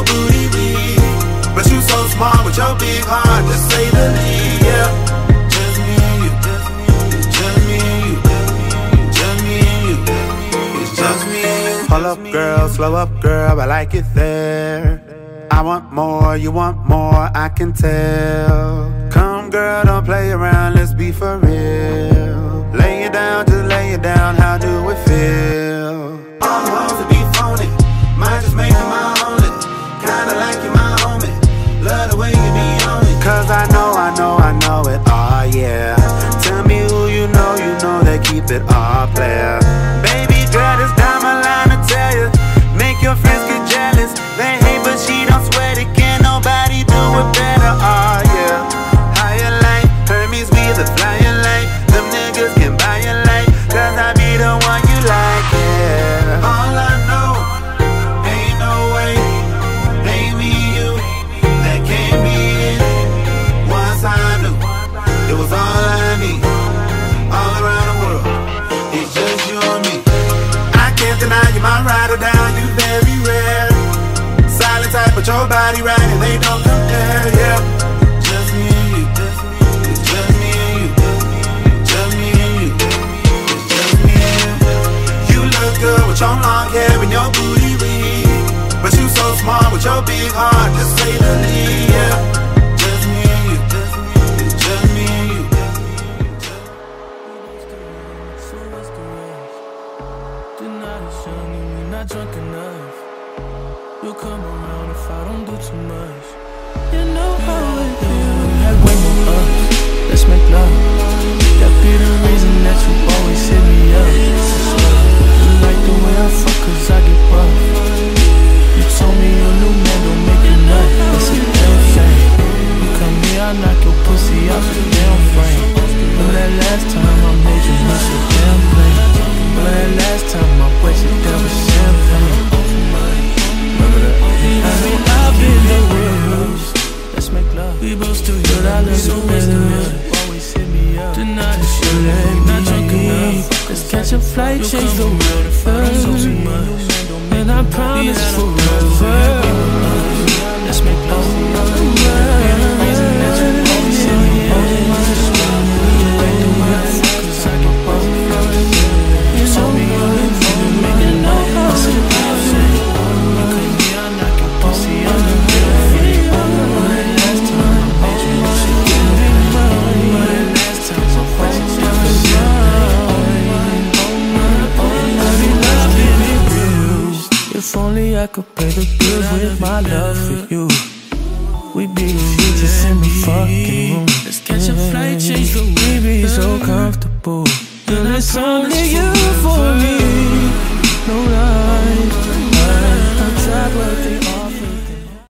your booty but you so smart with your big heart, to say the least, yeah. Hold up, girl, slow up, girl, I like it there. I want more, you want more, I can tell. Come, girl, don't play around, let's be for real. Lay it down, just lay it down, how do it all player. Baby your body right, and they don't compare, yeah. Just me and you, just me and you, just me and you, just me and you. You look good with your long hair and your booty but you so smart with your big heart, to say the least, yeah. Just me and you, it's just me and you. So what's the rush? Tonight is young and we're not drunk enough. You'll come around I don't do too much. You know how it feels. Had way more ups. Let's make love. That be the reason that you always hit me up. You like the way I fuck cause I get rough. You told me your new man don't make you nut. That's a damn shame. You come here, I knock your pussy out the damn frame. Remember that last time I made you miss your damn plane. Remember that last time I wasted I love so better. Always hit me up. Tonight is your leg, not drunk enough. Let's catch a flight, change the world If only I could pay the bills with my love for you. we'd be the future in the fucking room. Let's catch a flight, change the way. We be so comfortable. Girl, it's only you for me. No lies.